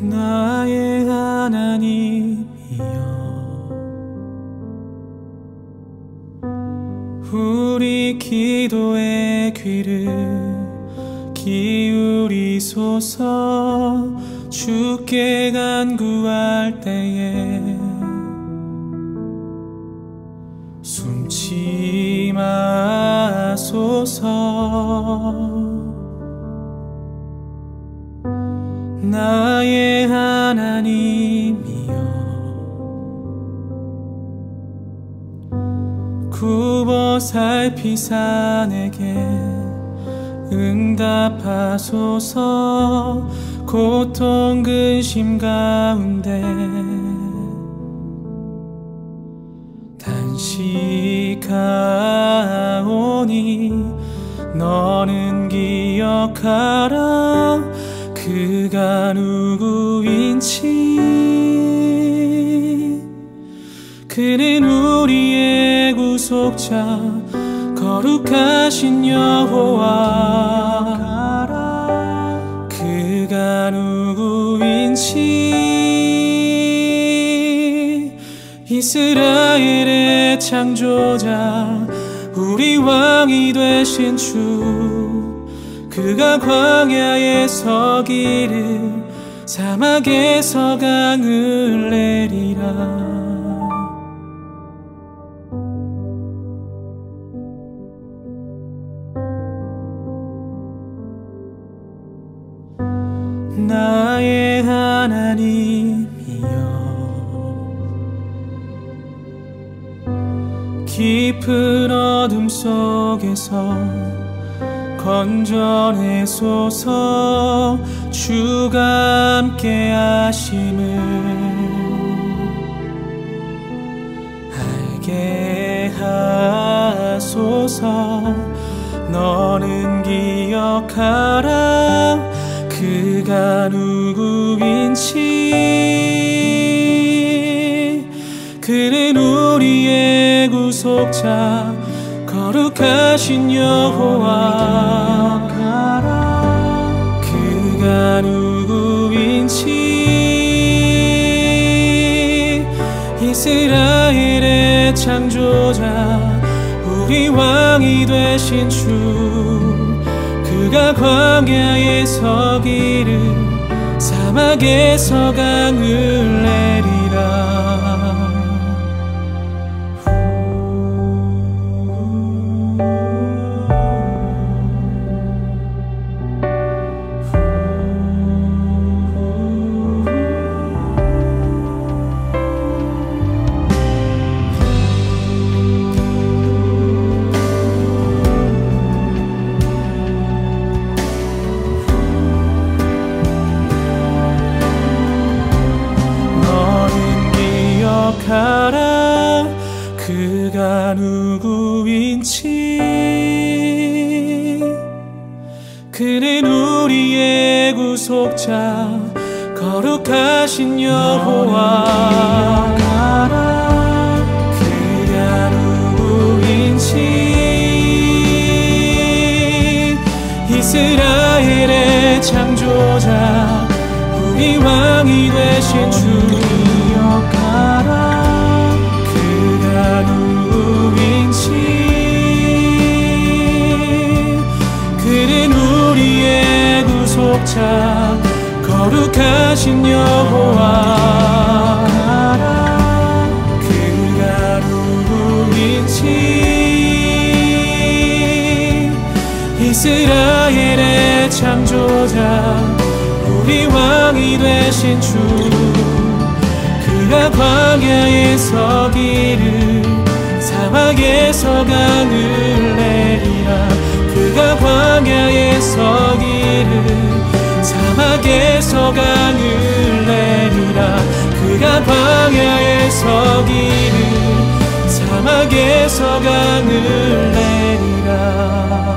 나의 하나님이여. 우리 기도의 귀를 기울이소서. 주께 간구할 때에 숨지 마소서 나의 하나님이여. 굽어 살피사 내게 응답하소서. 고통 근심 가운데 단식하오니 너는 기억하라 그가 누구인지 그는 우리의 구속자 거룩하신 여호와. 그가 누구인지 이스라엘의 창조자 우리 왕이 되신 주 그가 광야에 서기를 사막에서 강을 내리라. 나의 하나님이여 깊은 어둠 속에서 건져내소서 주가 함께 하심을 알게 하소서. 너는 기억하라. 그가 누구인지 그는 우리의 구속자 거룩하신 여호와 그가 누구인지 이스라엘의 창조자 우리 왕이 되신 주. 그가 광야에 서기를 사막에서 강을 내리라 누구인지 그는 우리의 구속자 거룩하신 여호와. 그가 누구인지 이스라엘의 창조자 우리 왕이 되신 주. 기억하라 구속자 거룩하신 여호와. 그가 누구인지. 이스라엘의 창조자 우리 왕이 되신 주. 그가 광야에 서기를 사막에서 강을 내리라. 그가 광야에 서기를 사막에서 강을 내리라. 그가 광야에 서기를 사막에서 강을 내리라